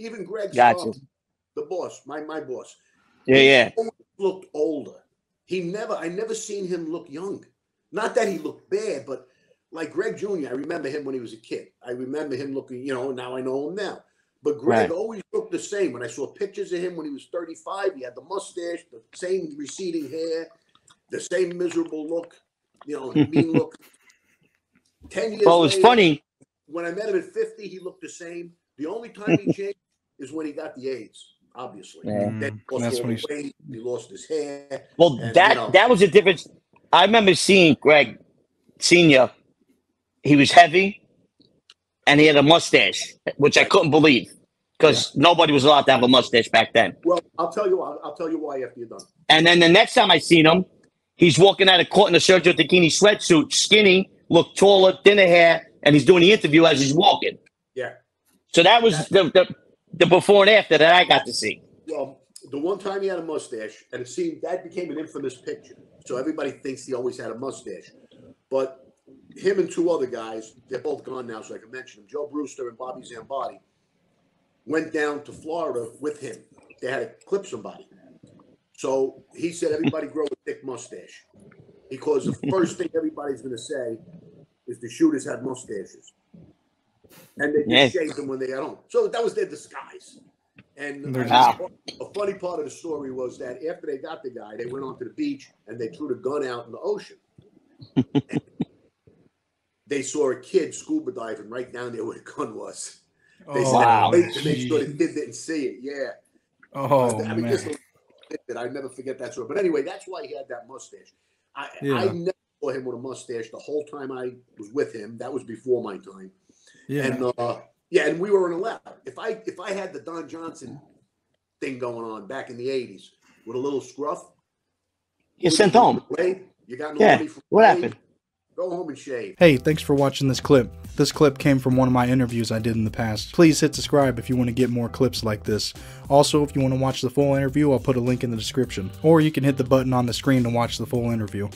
Even Greg Gotcha. Starr, the boss, my my boss, Yeah, yeah. looked older. He never, I never seen him look young. Not that he looked bad, but like Greg Jr., I remember him when he was a kid. I remember him looking, you know, now I know him now. But Greg Right. always looked the same. When I saw pictures of him when he was 35, he had the mustache, the same receding hair, the same miserable look, you know, mean look. 10 years Well, it was later, funny. when I met him at 50, he looked the same. The only time he changed is when he got the AIDS, obviously. Yeah. Then he Mm, lost that's all when he- weight, he lost his hair. Well, And, that you know- that was the difference. I remember seeing Greg Senior. He was heavy, and he had a mustache, which I couldn't believe because nobody was allowed to have a mustache back then. Well, I'll tell you. I'll, I'll tell you why after you're done. And then the next time I seen him, he's walking out of court in a Sergio Tacchini sweatsuit, skinny, looked taller, thinner hair, and he's doing the interview as he's walking. Yeah. So that was the, the the before and after that I got to see. Well, the one time he had a mustache, and it seemed that became an infamous picture. So everybody thinks he always had a mustache. But him and two other guys, they're both gone now, so I can mention them. Joe Brewster and Bobby Zambotti went down to Florida with him. They had to clip somebody. So he said everybody grow a thick mustache. Because the first thing everybody's gonna say is the shooters had mustaches. And they just Yeah. shaved them when they got home. So that was their disguise. And They're just- a funny part of the story was that after they got the guy, they went onto the beach and they threw the gun out in the ocean. they saw a kid scuba diving right down there where the gun was. They Oh, said, Wow. wait to make sure the gee. kid didn't see it. Yeah. Oh I mean, man. just that I never forget that story. But anyway, that's why he had that mustache. I, I never saw him with a mustache the whole time I was with him. That was before my time. Yeah. And uh, yeah, and we were in a lab. If I if I had the Don Johnson thing going on back in the '80s with a little scruff, You're sent home. Wade, you got no Yeah, money from what Wade, happened? Go home and shave. Hey, thanks for watching this clip. This clip came from one of my interviews I did in the past. Please hit subscribe if you want to get more clips like this. Also, if you want to watch the full interview, I'll put a link in the description. Or you can hit the button on the screen to watch the full interview.